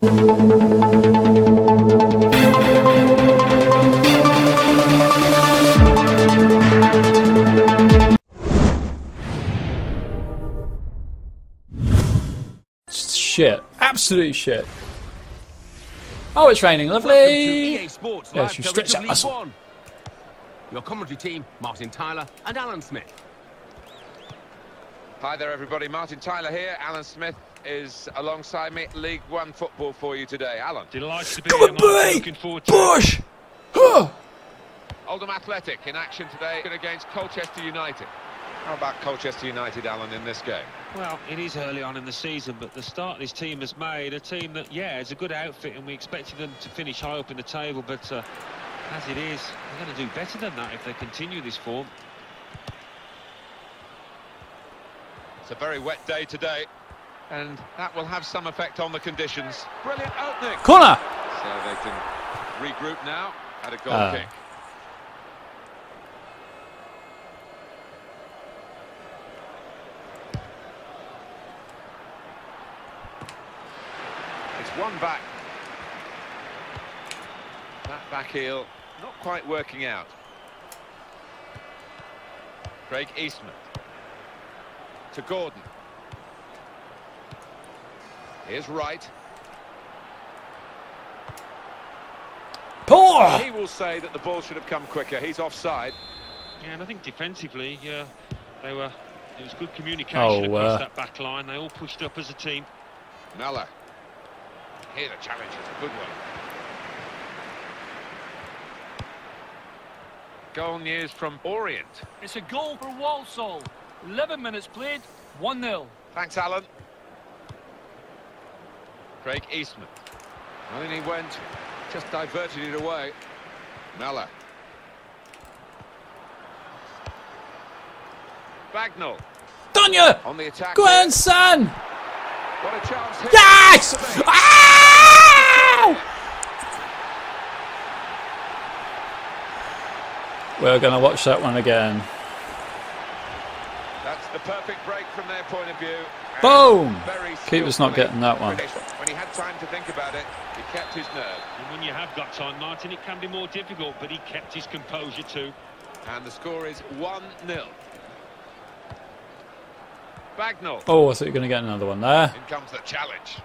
Shit. Absolute shit. Oh, it's raining. Lovely. Sports Yes, you stretch that muscle. Your commentary team, Martin Tyler and Alan Smith. Hi there, everybody. Martin Tyler here. Alan Smith is alongside me. League One football for you today. Alan. Delighted to be Come here, on, boy! Looking forward to. Bush! Huh. Oldham Athletic in action today against Colchester United. How about Colchester United, Alan, in this game? Well, it is early on in the season, but the start this team has made, a team that, yeah, is a good outfit, and we expected them to finish high up in the table, but uh, as it is, they're going to do better than that if they continue this form. It's a very wet day today, and that will have some effect on the conditions. Brilliant opening. Corner! So they can regroup now. Had a goal Ah. kick. It's one back. That back heel not quite working out. Craig Eastman to Gordon. Here's Wright. Poor! He will say that the ball should have come quicker. He's offside. Yeah, and I think defensively, yeah, they were. There was good communication Oh, across uh, that back line. They all pushed up as a team. Nella. Here the challenge is a good one. Goal news from Orient. It's a goal for Walsall. 11 minutes played, 1-0. Thanks, Alan. Craig Eastman. I think he went, just diverted it away. Nella. Bagnall Donya! on the attack. Go here. on, son! What a chance. Yes! We're going to watch that one again. That's the perfect break from their point of view. And Boom! very Keeper's not getting that one. When he had time to think about it, he kept his nerve. And when you have got time, Martin, it can be more difficult, but he kept his composure too. And the score is 1-0. Bagnall. Oh, I thought you were going to get another one there. In comes the challenge.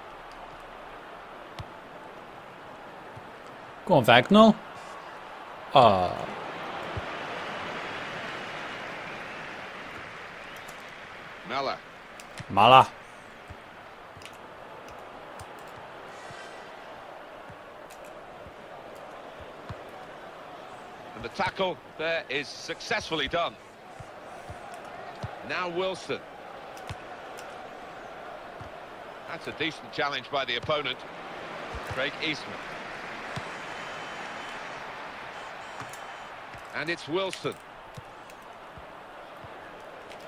Go on, Bagnall. Ah, Mella. Mala. And the tackle there is successfully done. Now Wilson. That's a decent challenge by the opponent. Craig Eastman. And it's Wilson.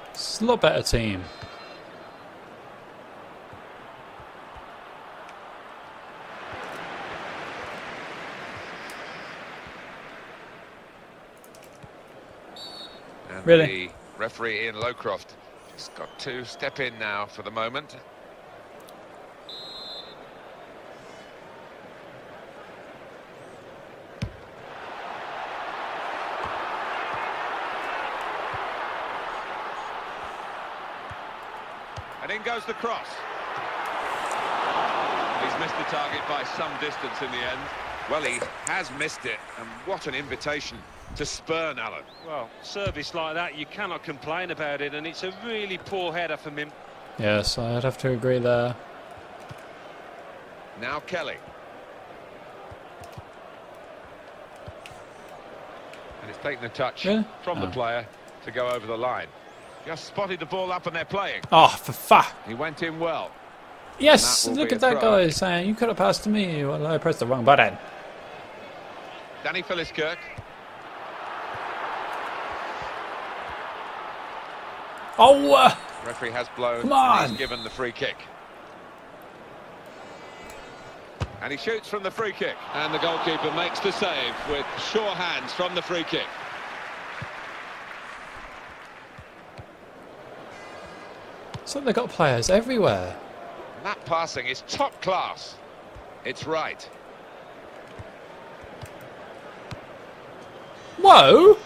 It's a lot better team. Really? the referee Ian Lowcroft has got to step in now for the moment. And in goes the cross. He's missed the target by some distance in the end. Well, he has missed it, and what an invitation to spurn Alan. Well, service like that, you cannot complain about it, and it's a really poor header from him. Yes, I'd have to agree there. Now Kelly. And it's taken a touch Really? from the Oh. player to go over the line. Just spotted the ball up and they're playing. Oh, for fuck. He went in well. Yes, look at that throw. guy saying, you could have passed to me. Well, I pressed the wrong button. Danny Philliskirk. Oh, uh, Referee has blown. Come and on. He's given the free kick. And he shoots from the free kick. And the goalkeeper makes the save with sure hands from the free kick. it's like they've got players everywhere. And that passing is top class. It's right. Whoa!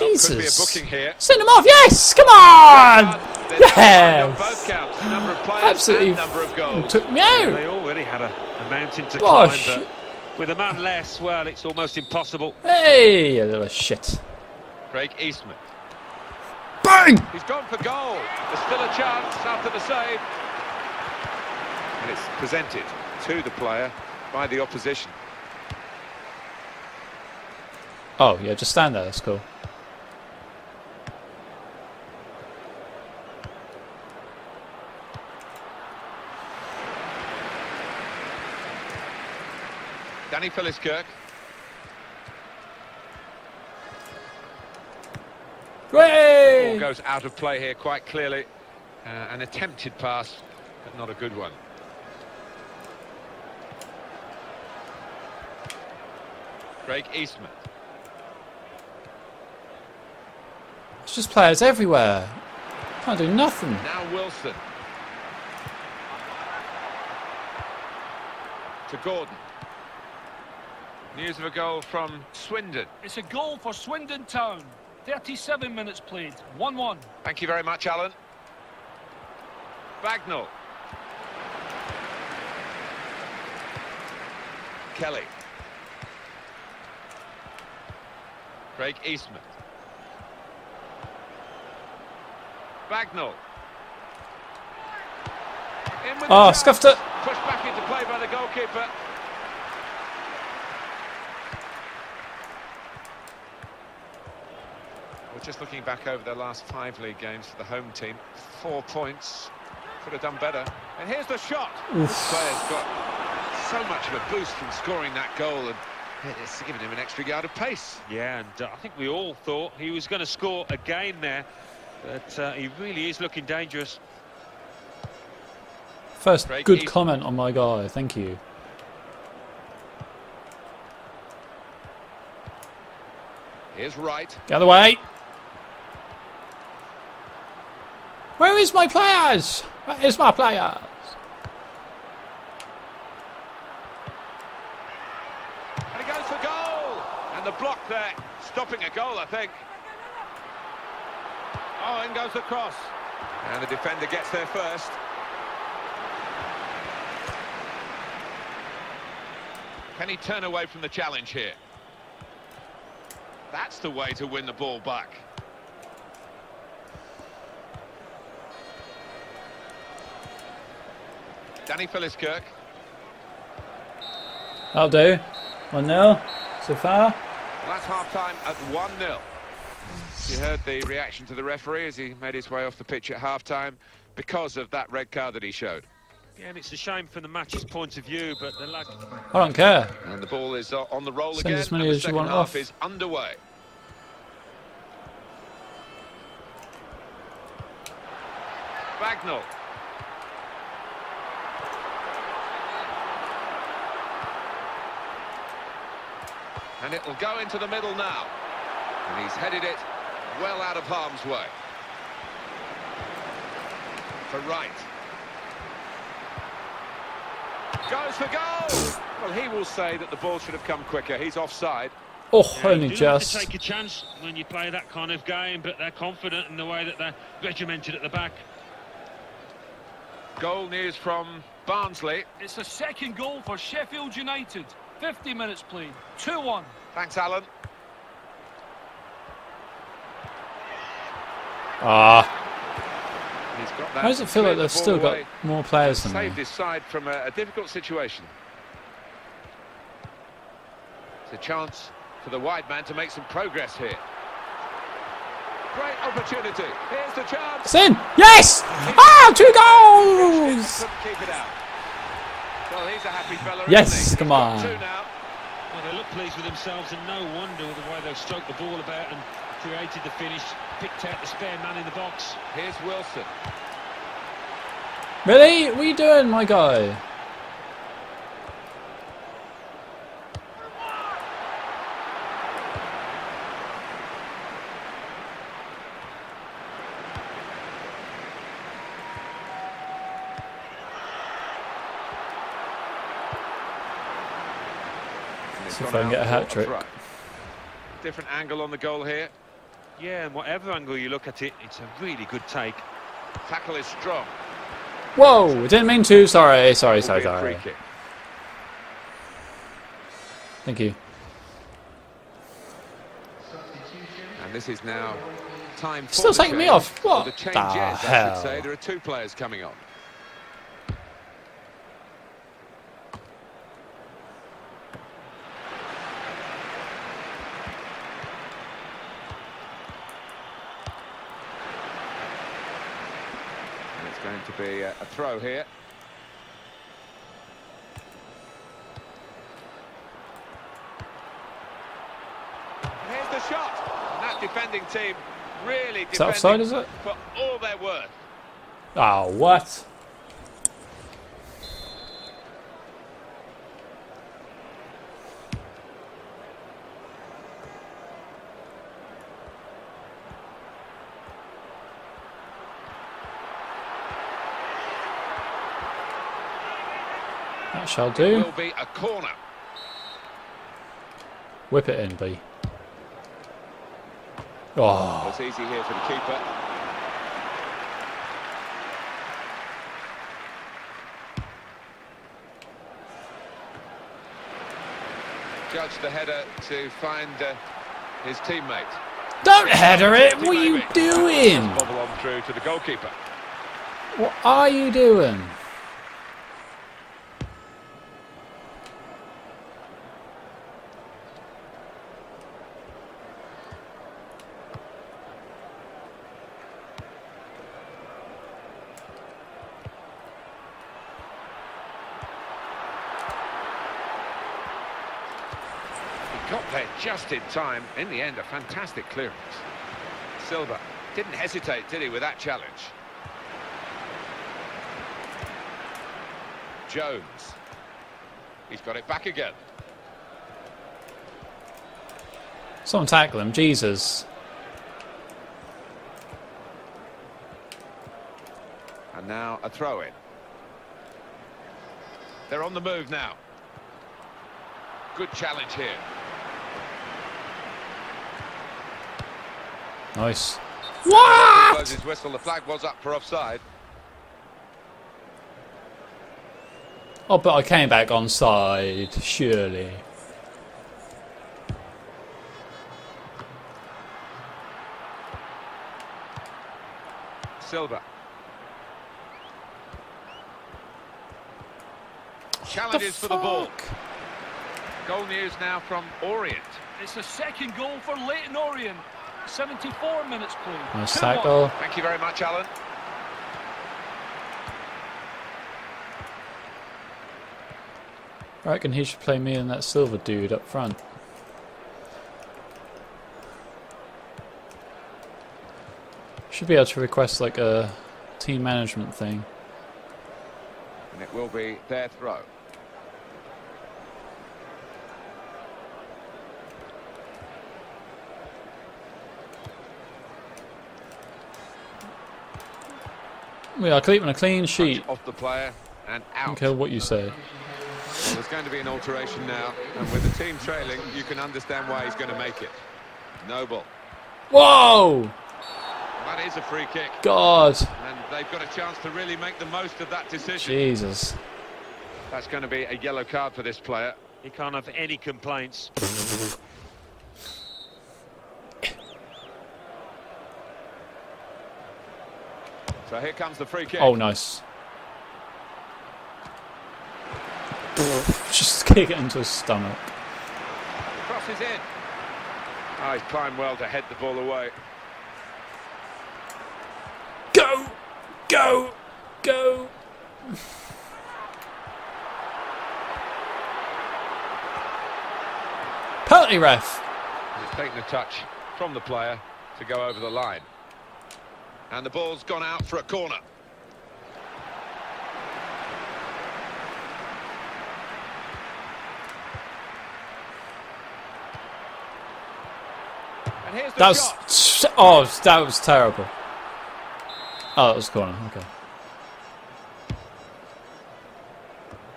Jesus. could be a booking here. Send him off, yes! Come on! They're now lined up Yes! Number of Absolutely of goals. Took me out! They already had a, a mountain to Gosh. climb, but with a man less, well, it's almost impossible. Hey, a little shit. Craig Eastman. Bang! He's gone for goal. There's still a chance after the save. And it's presented to the player by the opposition. Oh, yeah, just stand there, that's cool. Danny Philliskirk. Ball Hooray! goes out of play here quite clearly. Uh, an attempted pass, but not a good one. Craig Eastman. It's just players everywhere. Can't do nothing. Now Wilson. To Gordon. News of a goal from Swindon. It's a goal for Swindon Town. 37 minutes played. 1-1. Thank you very much, Alan. Bagnall. Kelly. Craig Eastman. Bagnall. In with Oh, scuffed it. Pushed back into play by the goalkeeper. We're just looking back over their last five league games for the home team. Four points. Could have done better. And here's the shot. This player's got so much of a boost from scoring that goal and it's given him an extra yard of pace. Yeah, and uh, I think we all thought he was going to score again there, but uh, he really is looking dangerous. First Craig good Eastman. comment on my guy, thank you. Here's Wright. Get out of the way. Where is my players? Where is my players? And he goes for goal! And the block there, stopping a goal, I think. Oh, in goes the cross. And the defender gets there first. Can he turn away from the challenge here? That's the way to win the ball back. Danny Philliskirk. That'll do. 1 0 so far. That's half-time at 1-0. You heard the reaction to the referee as he made his way off the pitch at half-time because of that red card that he showed. Yeah, and it's a shame from the match's point of view, but the lad I don't care. And the ball is uh, on the roll Send again, as many and the as you want half off. is underway. Bagnall. And it will go into the middle now. And he's headed it well out of harm's way. For Wright. Goes for goal! Well, he will say that the ball should have come quicker. He's offside. Oh, Yeah, only you do have to just. take a chance when you play that kind of game, but they're confident in the way that they're regimented at the back. Goal news from Barnsley. It's the second goal for Sheffield United. 50 minutes played. 2-1. Thanks, Alan. Ah, He's got that how does it feel like they've ball still got more players than Saved me? his side from a, a difficult situation. It's a chance for the wide man to make some progress here. Great opportunity. Here's the chance. It's in! Yes! Ah, two goals! Couldn't keep it out. Well, he's a happy fella. Yes, isn't he? come on. Two now. Well, they look pleased with themselves, and no wonder with the way they've stroked the ball about and created the finish, picked out the spare man in the box. Here's Wilson. Really? What are you doing, my guy? If I can get a out hat trick. Different angle on the goal here. Yeah, and whatever angle you look at it, it's a really good take. Tackle is strong. Whoa! Didn't mean to. Sorry, sorry, sorry, Will be a sorry. Thank you. And this is now time for Still the taking me change. off. What the the I hell? should say. There are two players coming on. And it's going to be a, a throw here. And here's the shot. And that defending team really offside, defending is it? for all their worth. Oh, what? That shall do. Will be a corner. Whip it in, B. Oh, It's easy here for the keeper. Judge the header to find uh, his teammate. don't header it! What are you doing? Bobble on through to the goalkeeper. What are you doing? There just in time. In the end, a fantastic clearance. Silva didn't hesitate, did he, with that challenge? Jones. He's got it back again. Someone tackle him, Jesus. And now a throw in. They're on the move now. Good challenge here. Nice. Blows his whistle. The flag was up for offside. Oh, but I came back on side, surely. Silva. Challenges for the ball. fuck? Goal news now from Orient. It's the second goal for Leyton Orient. 74 minutes played. Nice tackle. Thank you very much, Alan. I reckon he should play me and that silver dude up front. Should be able to request like a team management thing. And it will be their throw. We are keeping a clean sheet. Touch off the player and I don't care what you say. Well, there's going to be an alteration now, and with the team trailing, you can understand why he's going to make it. Noble. Whoa! That is a free kick, God! and they've got a chance to really make the most of that decision. Jesus. That's going to be a yellow card for this player. He can't have any complaints. So here comes the free kick. Oh, nice. Just kick it into his stomach. Crosses in. Oh, he's climbed well to head the ball away. Go! Go! Go! Penalty ref! He's taken a touch from the player to go over the line. And the ball's gone out for a corner. And here's the That shot. was oh, that was terrible. Oh, that was a corner. Okay.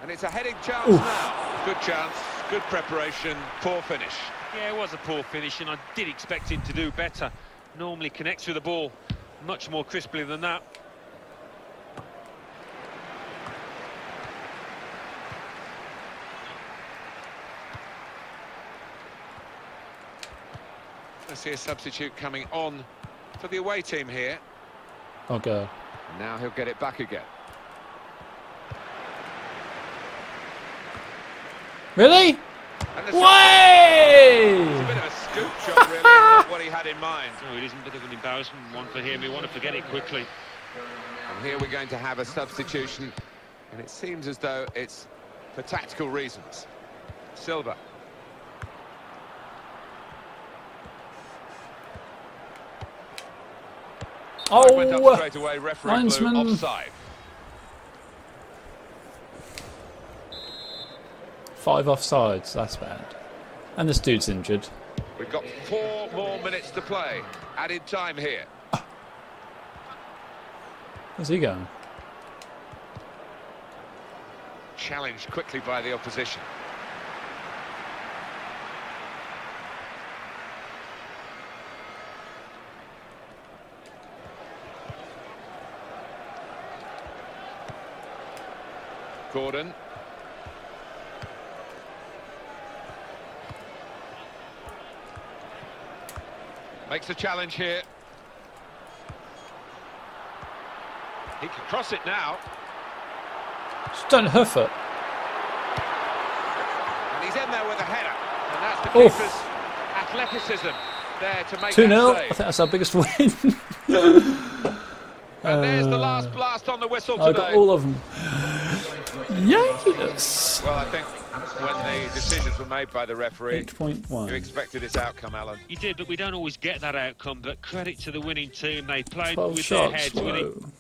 And it's a heading chance now. Good chance. Good preparation, poor finish. Yeah, it was a poor finish, and I did expect him to do better. Normally connects with the ball much more crisply than that. I see a substitute coming on for the away team here. I'll go. Now he'll get it back again. Really? And the shot- Way! It's a bit of a scoop shot, really, not what he had in mind. No, it isn't a bit of an embarrassment, one for him. He want to forget it quickly. And here we're going to have a substitution, and it seems as though it's for tactical reasons. Silva. Oh, went up straight away, referee blew linesman. offside. five offsides. That's bad. And this dude's injured. We've got four more minutes to play. Added time here. Where's he going? Challenged quickly by the opposition. Gordon. Makes a challenge here. He can cross it now. Just don't. And he's in there with a header. And that's the Oof. keeper's athleticism there to make 2 0. I think that's our biggest win. And there's the Uh, last blast on the whistle today. I got all of them. Yes! Well, I think when the decisions were made by the referee, you expected this outcome, Alan. You did, but we don't always get that outcome. But credit to the winning team. They played 12 with their shots. heads, winning Whoa.